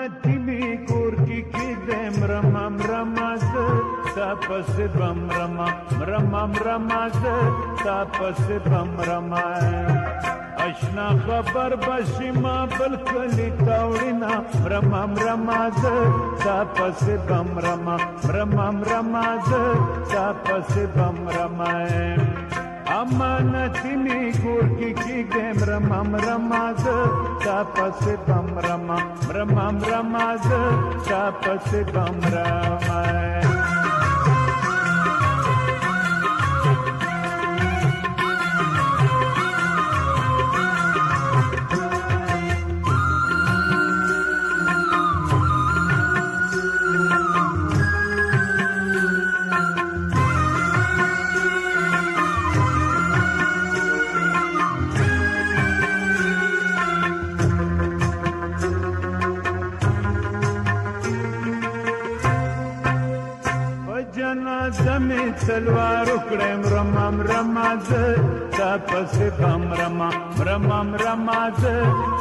امانتی می کور کی کی دیم رمم رمز تا پس بم رما رمم رمز تا پس بم رما اشنا خبر بشی ما بلکلی تاوڑینا رمم رمز تا پس بم رما رمم رمز تا پس بم رما امانتی می کور کی کی دیم رمم رمز تا پس بم رما رمم رمز تا می تلوار وکړم رمم رماز تا پس بم رما رمم رماز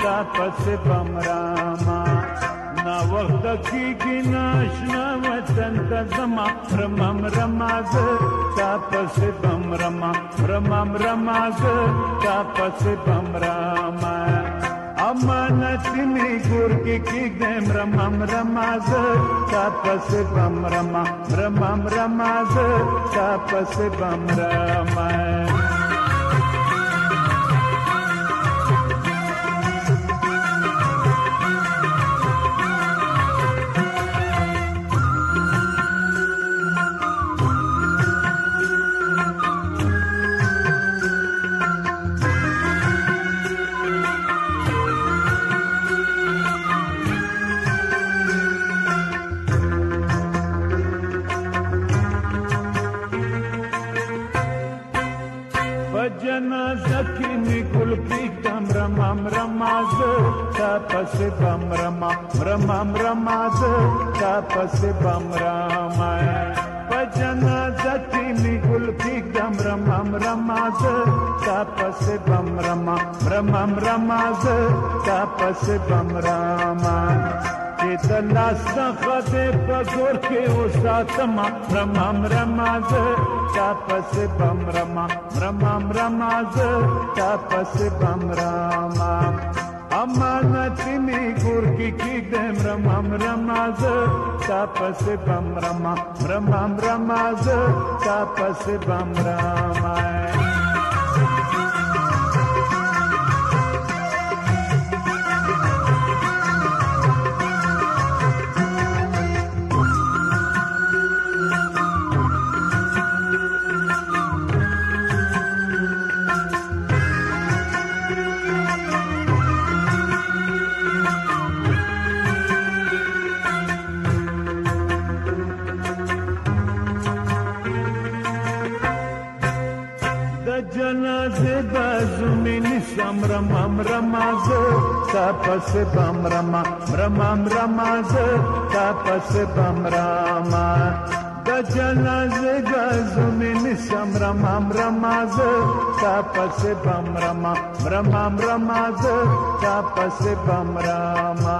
تا پس بم رما. نا وخت کیږي ناشنا وطن ته زما. رمم رماز تا پس بم رما. رمم رماز تا پس بم رما. Amanatini gurki kigdem ramam ramaz tapas bam ramam ramam ramaz tapas تا پس بم رما جنازه کې رمم رماز تا پس بم رما رمم رماز تا پس بم رما په جنازه کې رمم رماز تا پس بم رما رمم رماز تا پس بم رما چې د لاس څخه دې په ګور رماز بم رما رمم رماز تا بم رما امانتی می ګور کې کېږم رمم رماز بم رما رمم رماز تا بم رما mrama mrama zo. Tapas bam rama. Mrama mrama zo. Tapas bam rama. Gajala ze gazumin sham rama mrama zo. Tapas bam rama. Mrama mrama zo. Tapas bam rama.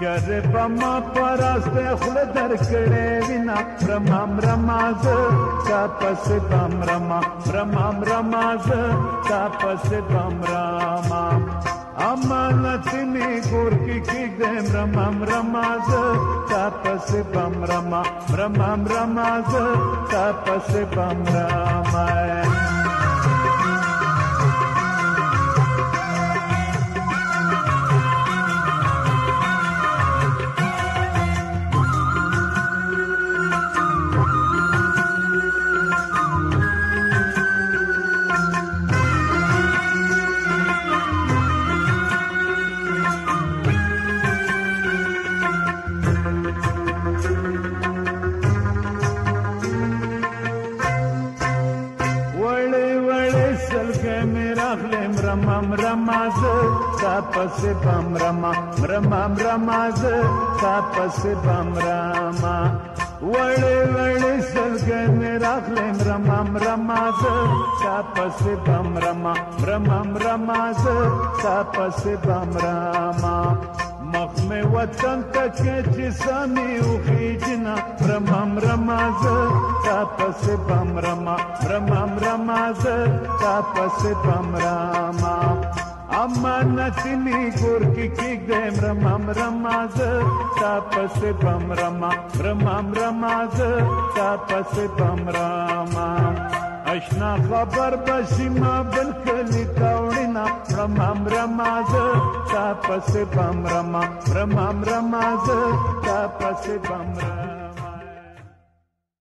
بم رما چر بما پراست خل در کړه وینا رمام رماز تا پس بم رما رمام رماز تا پس بم رما امانت می ګور کې کېږم رمام رماز تا پس بم رما رمام رماز تا پس بم رما رمم رماز تا پس بم رما رمم رماز تا پس بم رما وړې وړې سلګن راخلم رمم رماز تا پس بم رما رمم رماز تا پس بم رما مخ میں وطن تک جسمی اخیجنا رمم رماز، تاپس بم رما. رمم رماز، تاپس بم رما. امانتنی ګور کې کې دې رمم رماز، تاپس بم رما. رمم رماز، تاپس بم رما. اشنا خبر بشی ما بل کلی تاوڑینا رمام رماز تا پس بام رمام رمام رماز تا پس بام رمام